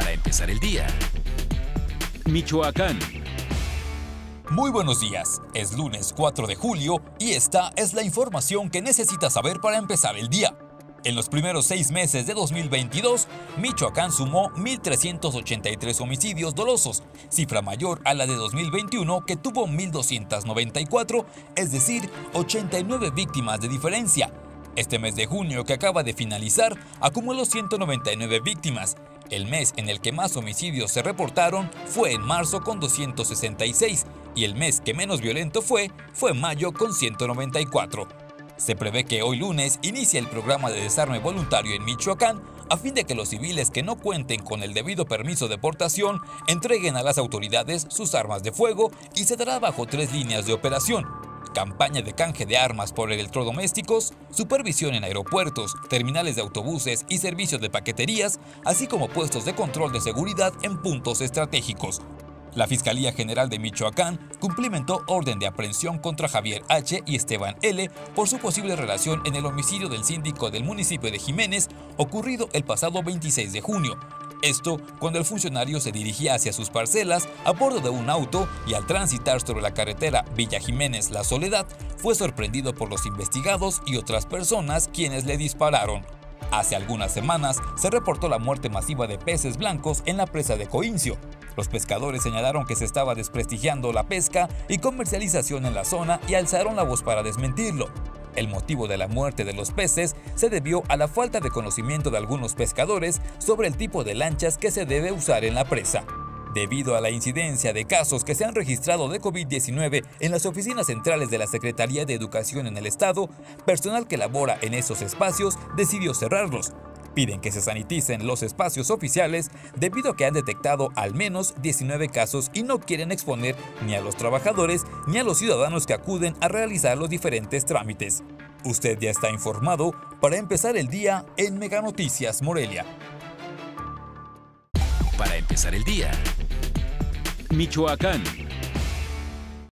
Para empezar el día. Michoacán. Muy buenos días, es lunes 4 de julio y esta es la información que necesitas saber para empezar el día. En los primeros seis meses de 2022, Michoacán sumó 1.383 homicidios dolosos, cifra mayor a la de 2021 que tuvo 1.294, es decir, 89 víctimas de diferencia. Este mes de junio que acaba de finalizar acumuló 199 víctimas. El mes en el que más homicidios se reportaron fue en marzo con 266 y el mes que menos violento fue fue mayo con 194. Se prevé que hoy lunes inicie el programa de desarme voluntario en Michoacán a fin de que los civiles que no cuenten con el debido permiso de portación entreguen a las autoridades sus armas de fuego y se dará bajo tres líneas de operación. Campaña de canje de armas por electrodomésticos, supervisión en aeropuertos, terminales de autobuses y servicios de paqueterías, así como puestos de control de seguridad en puntos estratégicos. La Fiscalía General de Michoacán cumplimentó orden de aprehensión contra Javier H. y Esteban L. por su posible relación en el homicidio del síndico del municipio de Jiménez ocurrido el pasado 26 de junio. Esto cuando el funcionario se dirigía hacia sus parcelas a bordo de un auto y al transitar sobre la carretera Villa Jiménez La Soledad fue sorprendido por los investigados y otras personas quienes le dispararon. Hace algunas semanas se reportó la muerte masiva de peces blancos en la presa de Coincio. Los pescadores señalaron que se estaba desprestigiando la pesca y comercialización en la zona y alzaron la voz para desmentirlo. El motivo de la muerte de los peces se debió a la falta de conocimiento de algunos pescadores sobre el tipo de lanchas que se debe usar en la presa. Debido a la incidencia de casos que se han registrado de COVID-19 en las oficinas centrales de la Secretaría de Educación en el Estado, personal que labora en esos espacios decidió cerrarlos. Piden que se saniticen los espacios oficiales debido a que han detectado al menos 19 casos y no quieren exponer ni a los trabajadores ni a los ciudadanos que acuden a realizar los diferentes trámites. Usted ya está informado para empezar el día en Mega Noticias Morelia. Para empezar el día. Michoacán.